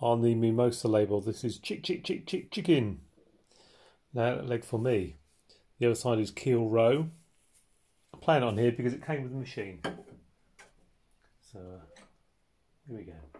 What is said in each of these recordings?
on the Mimosa label. This is Chick Chick Chick Chick Chicken. Now, leg for me. The other side is Keel Row. I'm playing on here because it came with the machine. So, uh, here we go.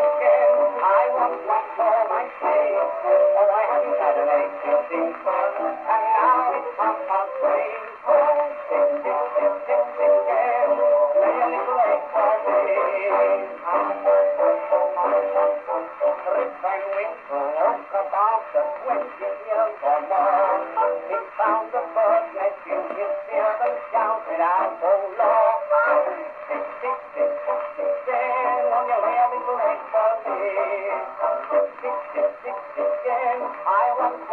spoke about the twenty years or more. He found the bird that you can ear and shouted out, oh Lord. Tick, tick, tick, tick, tick, then on your I'm for me. Tick, tick, tick, tick, again, I want